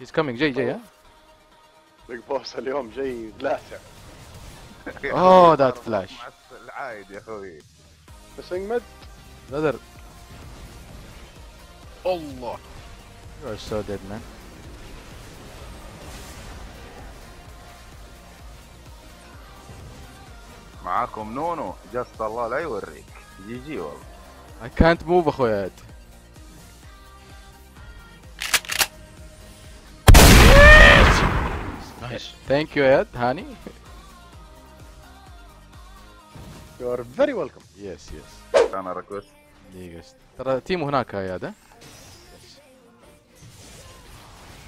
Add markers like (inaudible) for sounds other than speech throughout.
هيز كامينج جاي جاي ها بيج بوس اليوم جاي لاسع. اوه ذات فلاش العايد يا أخوي. ميسنج مد بدر الله. You are so dead man. معاكم نونو. جست الله لا يوريك. جي جي والله. I can't move أخويا. عاد nice thank you ياد هاني؟ you are very welcome yes yes أنا request دقيقة. ترى تيمو هناك يا ياد ها؟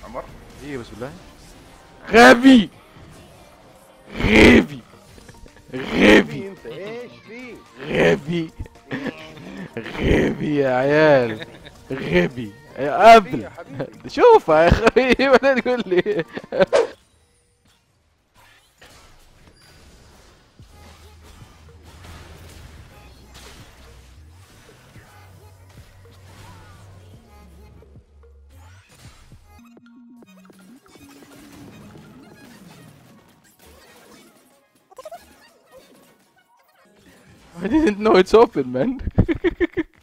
عمر؟ دقيقة بس بالله. غبي! غبي! غبي! إنت إيش في؟ غبي! غبي يا عيال. غبي. يا حبيبي. شوفها يا أخي (laughs) بعدين تقول لي. (laughs) I didn't know it's open, man. (laughs)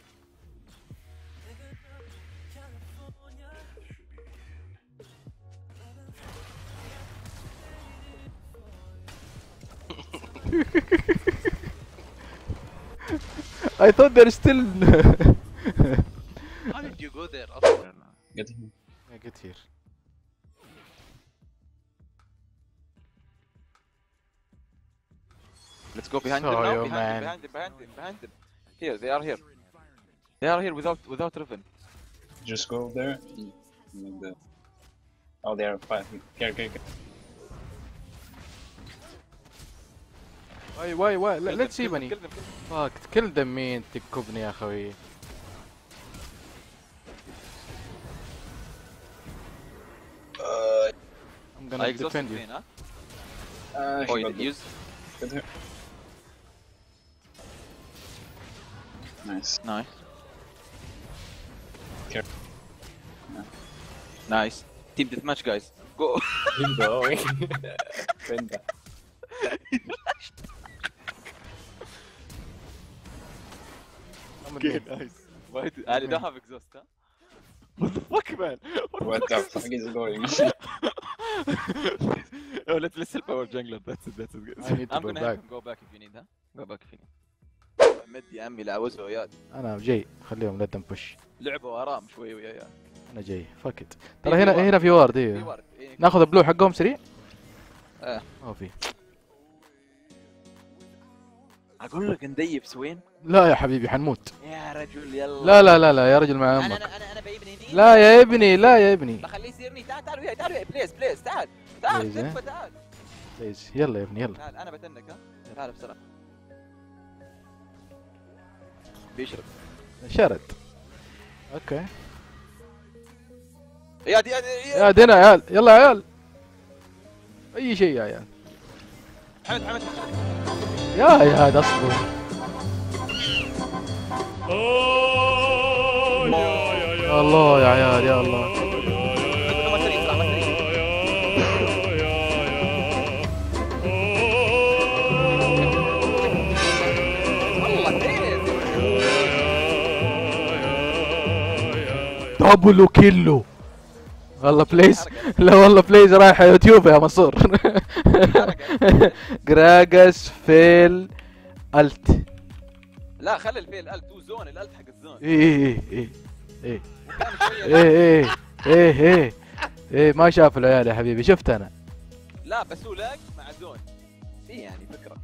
I thought there's still. (laughs) How did you go there? Get here. I get here. Let's go behind Sorry, them now. oh, Behind man. them, behind them, behind them, behind them. Here, they are here. They are here without without Riven. Just go there. and the- Oh, they are five. Here, here, here. Why, why, why? Kill Let, them, let's see, kill them, Bunny. kill them, kill them. Fuck, kill them مين تكبني يا اخوي. I'm gonna I exhausted defend you. Vayne, huh? Uh, Oh, he you got did the- use? Get here. Nice. Nice. Care- Nice. Team deathmatch, guys. Go. Keep going. Penta. I'm okay, nice. Why did, I don't have exhaust, huh? (laughs) What the fuck, man? What the fuck is going? (laughs) oh, let's let's help our jungler. That's it. That's it. I need to I'm go gonna help back. him go back if you need, huh? Go back if you need. مد يا عمي لعوزه وياك أنا جاي خليهم them push. لعبوا ارام شوي وياك أنا جاي fuck it. ترى هنا هنا في وارد في أيوه. ورد إيه. ناخذ البلو حقهم سريع؟ آه. ما في. أقول لك نديف سوين لا يا حبيبي حنموت. يا رجل يلا لا لا لا لا يا رجل مع أنا أمك. أنا أنا أنا من هني لا يا ابني لا يا ابني. بخليه يصيرني تعال تعال وياي تعال وياي بليز بليز تعال تعال تكفى تعال بليز يلا يا ابني يلا. تعال أنا بتنك ها تعال بسرعة بيشرب شرد. أوكي. يا دي يا دي يا دينا يا عيال يلا يا عيال. أي شيء يا عيال. حمد حمد يا يا هذا أصبر. يا الله يا عيال يا الله. دبل كيلو والله بليز لا والله بليز رايح يوتيوب يا منصور. جراجاس فيل الت لا خلي الفيل الالت تو زون الالت حق الزون. إيه إيه إيه قدام شوية إيه إيه إيه إيه. إيه ما شاف العيال يا حبيبي شفت أنا. لا بس هو لاج مع زون. في يعني فكرة.